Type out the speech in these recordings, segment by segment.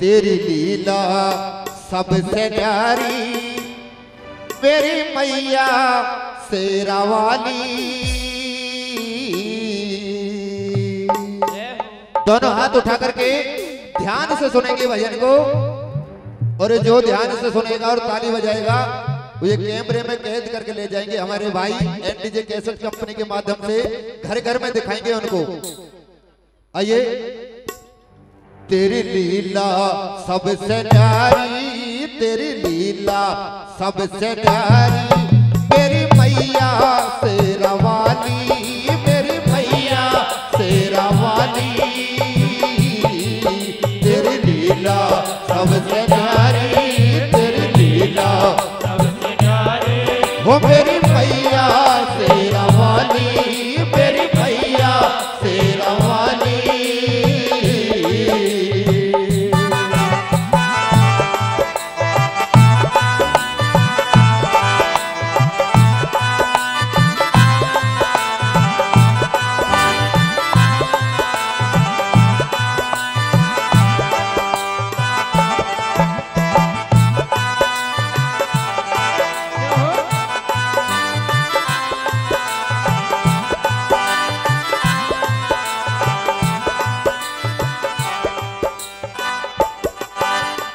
तेरी लीला सबसे प्यारी। मेरी मैया शेरा वाली। दोनों हाथ उठा करके ध्यान से सुनेंगे भजन को। और जो ध्यान से सुनेगा और ताली बजाएगा, वो ये कैमरे में कैद करके ले जाएँगे हमारे भाई एनडीजे कैसेट कंपनी के माध्यम से। घर घर में दिखाएँगे उनको। आइए। तेरी लीला सबसे प्यारी, तेरी लीला सबसे प्यारी। मेरी मैया शेरा वाली, मेरी मैया शेरा वाली। तेरी लीला सबसे प्यारी, तेरी लीला वो मेरी मैया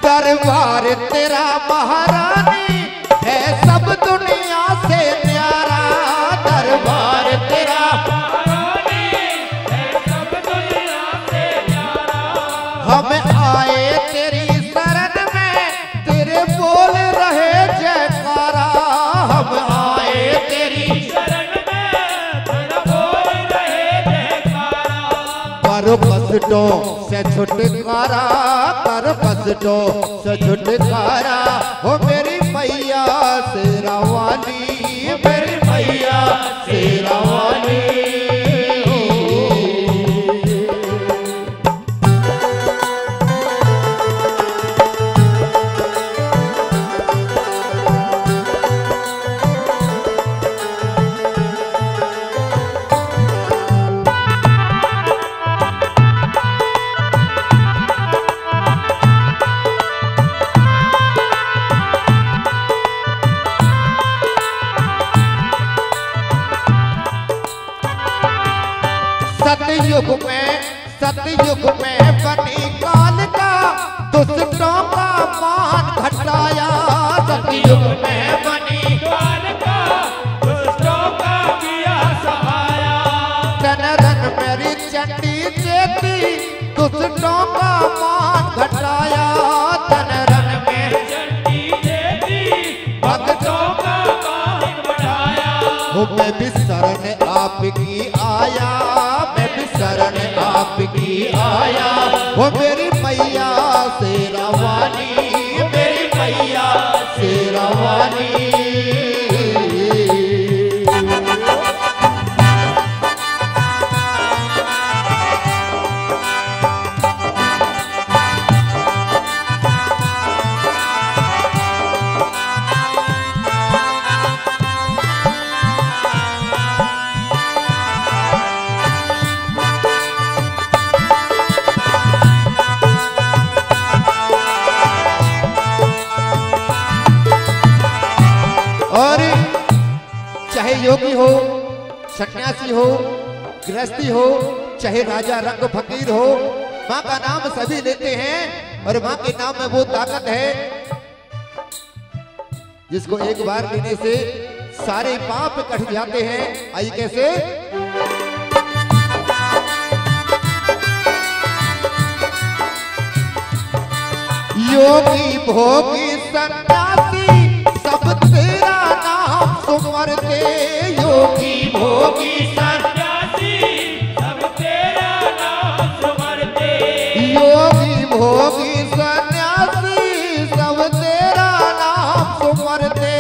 दरबार तेरा महारानी है सब दुनिया कर पसटो से छुटकारा कर पसटो से छुटकारा। हो मेरी मैया से वाली मेरी मैया से वाली सतयुग में सतयुग में बनी काल का दुष्टों का मान घटाया। सतयुग में बनी तन रन मेरी चंडी चेती, दुष्टों का मान घटाया। मैं भी Ô, सन्यासी हो, गृहस्थी हो, चाहे राजा रंग फकीर हो, माँ का नाम सभी लेते हैं और माँ के नाम में वो ताकत है, जिसको एक बार लेने से सारे पाप कट जाते हैं। आई कैसे? योगी भोगी सन्यासी नाम सुमरते योगी भोगी योगी भोगी सन्यासी सब तेरा नाम सुमरते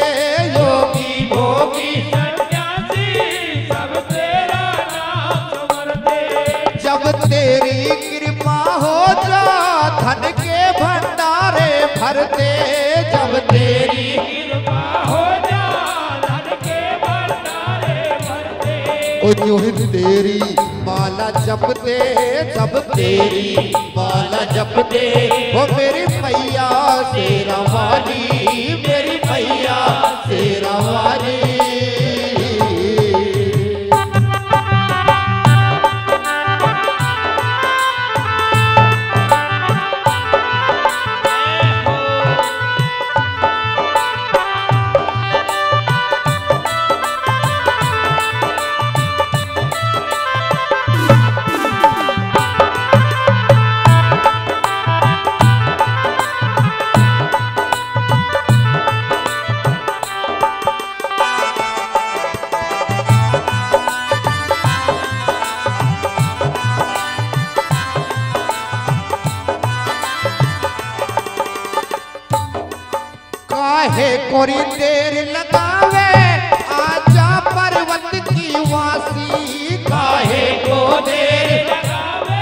ओ जो तेरी माला जपते जब तेरी माला जपते वो मेरी कोरी देर लगावे, आजा पर्वत की वासी काहे को देर लगावे,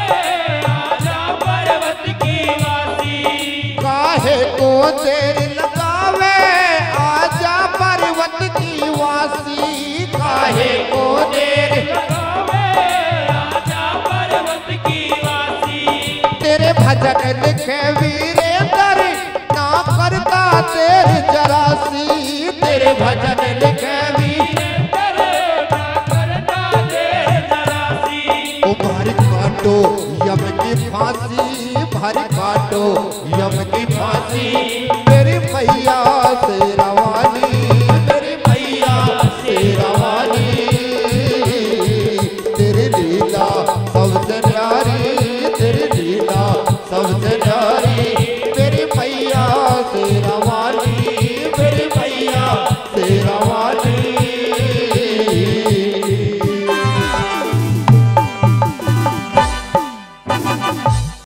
आजा पर्वत की वासी काहे को देर लगावे, आजा पर्वत की वासी काहे को